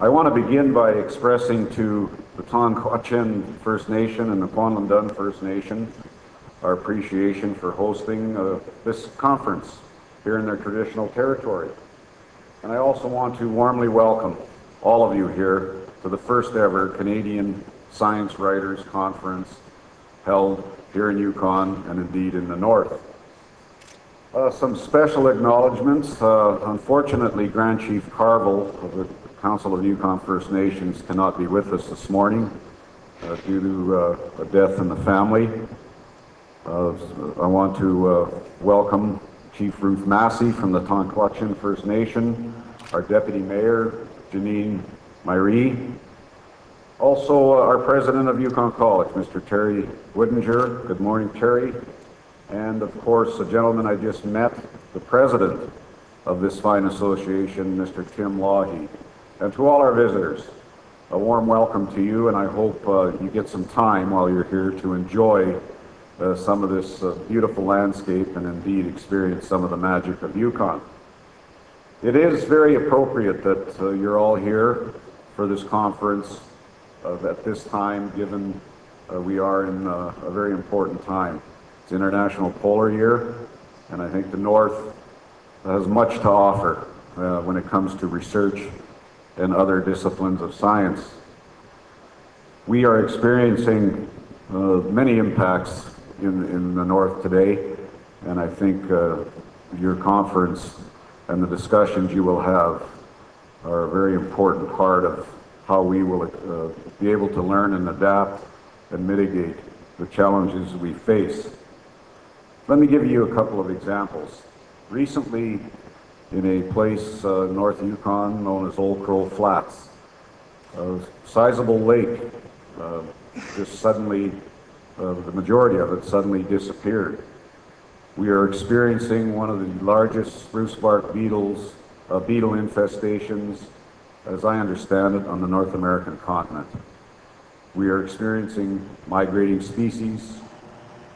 I want to begin by expressing to the Ta'an Kwach'an First Nation and the Kwanlin Dün First Nation our appreciation for hosting uh, this conference here in their traditional territory. And I also want to warmly welcome all of you here to the first ever Canadian Science Writers Conference held here in Yukon and indeed in the North. Uh, some special acknowledgements. Uh, unfortunately, Grand Chief Carvill of the Council of Yukon First Nations cannot be with us this morning uh, due to uh, a death in the family. Uh, I want to uh, welcome Chief Ruth Massey from the Ta'an Kwach'an First Nation, our Deputy Mayor, Janine Myrie, also uh, our President of Yukon College, Mr. Terry Weninger. Good morning, Terry. And of course, the gentleman I just met, the President of this fine association, Mr. Tim Lougheed. And to all our visitors, a warm welcome to you, and I hope uh, you get some time while you're here to enjoy uh, some of this uh, beautiful landscape and indeed experience some of the magic of Yukon. It is very appropriate that uh, you're all here for this conference uh, at this time, given uh, we are in a very important time. It's International Polar Year, and I think the North has much to offer when it comes to research and other disciplines of science. We are experiencing uh, many impacts in, in the North today, and I think uh, your conference and the discussions you will have are a very important part of how we will uh, be able to learn and adapt and mitigate the challenges we face. Let me give you a couple of examples. Recently, in a place uh, north Yukon known as Old Crow Flats, a sizable lake uh, just suddenly, uh, the majority of it suddenly disappeared. We are experiencing one of the largest spruce bark beetles, uh, beetle infestations, as I understand it, on the North American continent. We are experiencing migrating species,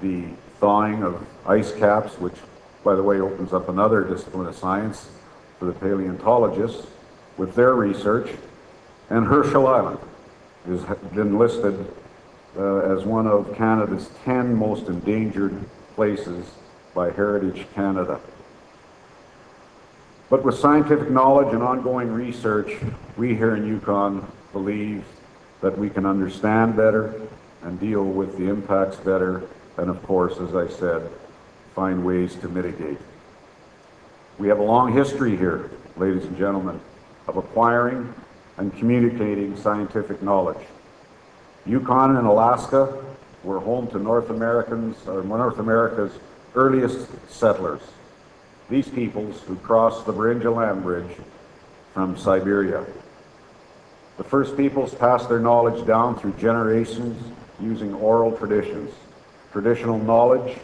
the thawing of ice caps, which, by the way, opens up another discipline of science for the paleontologists with their research, and Herschel Island has been listed uh, as one of Canada's 10 most endangered places by Heritage Canada. But with scientific knowledge and ongoing research, we here in Yukon believe that we can understand better and deal with the impacts better, and of course, as I said, find ways to mitigate. We have a long history here, ladies and gentlemen, of acquiring and communicating scientific knowledge. Yukon and Alaska were home to North Americans, or North America's earliest settlers these peoples who crossed the Beringia land bridge from Siberia. The first peoples passed their knowledge down through generations using oral traditions. Traditional knowledge,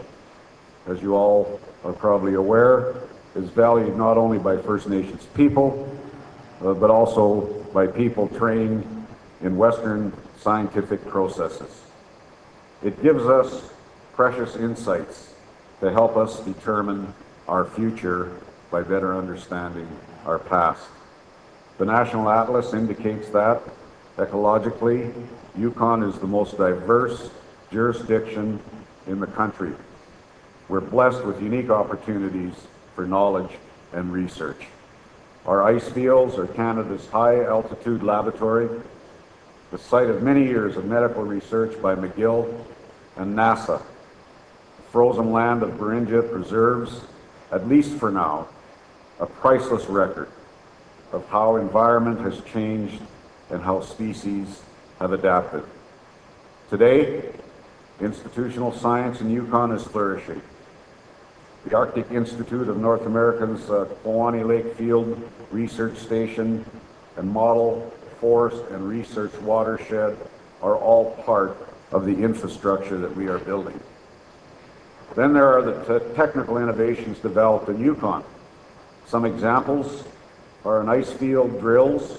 as you all are probably aware, is valued not only by First Nations people, uh, but also by people trained in Western scientific processes. It gives us precious insights to help us determine our future by better understanding our past. The National Atlas indicates that ecologically, Yukon is the most diverse jurisdiction in the country. We're blessed with unique opportunities for knowledge and research. Our ice fields are Canada's high altitude laboratory, the site of many years of medical research by McGill and NASA. The frozen land of Beringia preserves at least for now, a priceless record of how environment has changed and how species have adapted. Today, institutional science in Yukon is flourishing. The Arctic Institute of North America's uh, Kluane Lake Field Research Station and Model Forest and Research Watershed are all part of the infrastructure that we are building. Then there are the technical innovations developed in Yukon. Some examples are an ice field drills,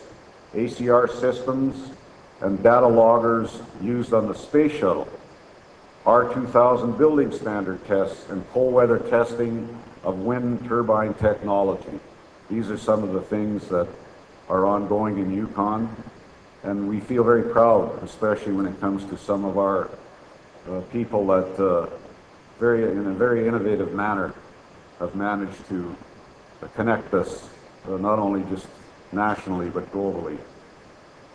ACR systems, and data loggers used on the space shuttle, R2000 building standard tests, and cold weather testing of wind turbine technology. These are some of the things that are ongoing in Yukon, and we feel very proud, especially when it comes to some of our uh, people that uh, very in a very innovative manner have managed to uh, connect us uh, not only just nationally but globally.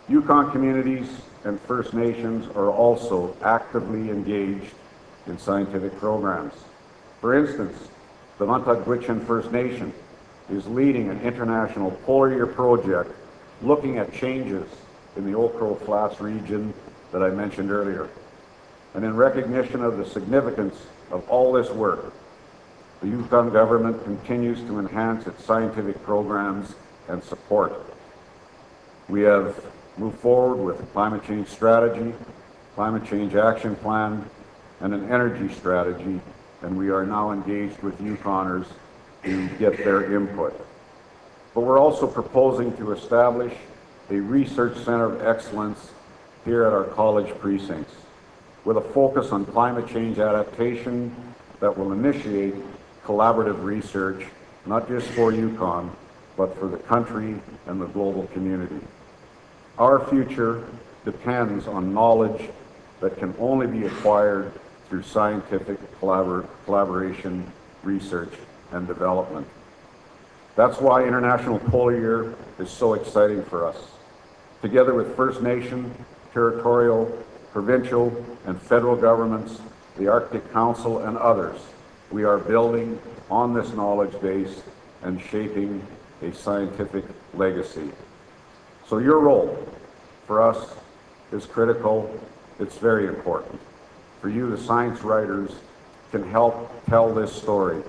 Yukon communities and First Nations are also actively engaged in scientific programs. For instance, the Vuntut Gwitchin First Nation is leading an international polar year project looking at changes in the Crow Flats region that I mentioned earlier. And in recognition of the significance of all this work, the Yukon government continues to enhance its scientific programs and support. We have moved forward with a climate change strategy, climate change action plan, and an energy strategy, and we are now engaged with Yukoners to get their input. But we're also proposing to establish a research center of excellence here at our college precincts with a focus on climate change adaptation that will initiate collaborative research, not just for Yukon, but for the country and the global community. Our future depends on knowledge that can only be acquired through scientific collabor collaboration, research, and development. That's why International Polar Year is so exciting for us. Together with First Nation, territorial, provincial, and federal governments, the Arctic Council, and others, we are building on this knowledge base and shaping a scientific legacy. So your role for us is critical. It's very important. For you, the science writers, can help tell this story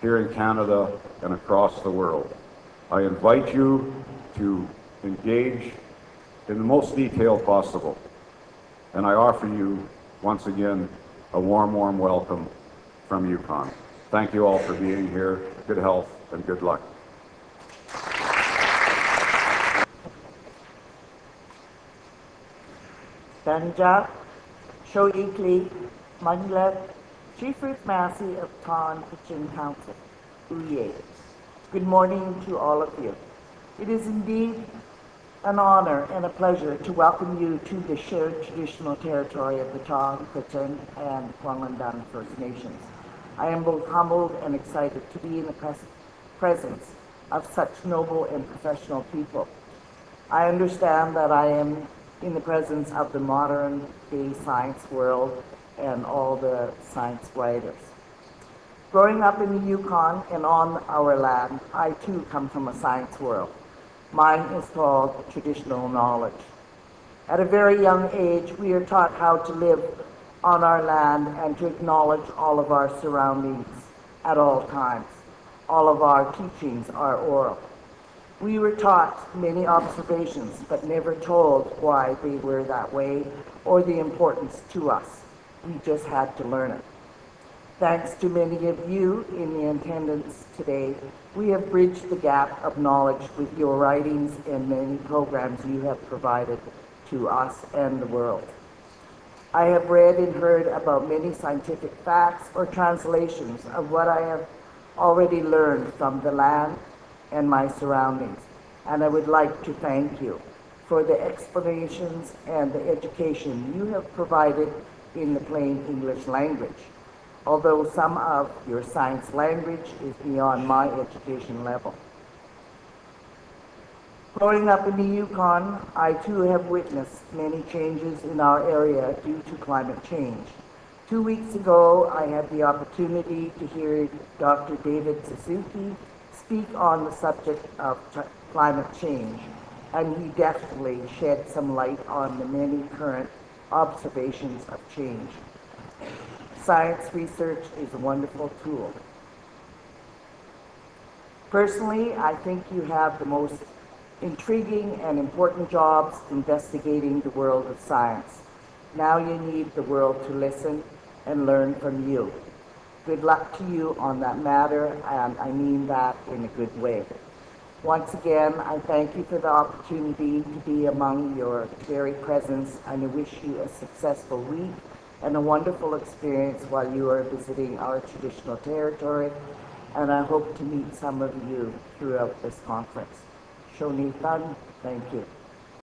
here in Canada and across the world. I invite you to engage in the most detail possible. And I offer you, once again, a warm, warm welcome from Yukon. Thank you all for being here. Good health and good luck. Danja, Shoikli, Manglet, Chief Ruth Massey of Ta'an Kwach'an Council, Uye. Good morning to all of you. It is indeed an honor and a pleasure to welcome you to the shared traditional territory of the Ton, Kitchen, and Kwanlin Dün First Nations. I am both humbled and excited to be in the pres presence of such noble and professional people. I understand that I am in the presence of the modern day science world and all the science writers. Growing up in the Yukon and on our land, I too come from a science world. Mine is called traditional knowledge. At a very young age, we are taught how to live on our land and to acknowledge all of our surroundings at all times. All of our teachings are oral. We were taught many observations, but never told why they were that way or the importance to us. We just had to learn it. Thanks to many of you in the attendance today, we have bridged the gap of knowledge with your writings and many programs you have provided to us and the world. I have read and heard about many scientific facts or translations of what I have already learned from the land and my surroundings, and I would like to thank you for the explanations and the education you have provided in the plain English language. Although some of your science language is beyond my education level. Growing up in the Yukon, I too have witnessed many changes in our area due to climate change. Two weeks ago, I had the opportunity to hear Dr. David Suzuki speak on the subject of climate change, and he definitely shed some light on the many current observations of change. Science research is a wonderful tool. Personally, I think you have the most intriguing and important jobs investigating the world of science. Now you need the world to listen and learn from you. Good luck to you on that matter, and I mean that in a good way. Once again, I thank you for the opportunity to be among your very presence, and I wish you a successful week and a wonderful experience while you are visiting our traditional territory, and I hope to meet some of you throughout this conference. Nathan. Thank you.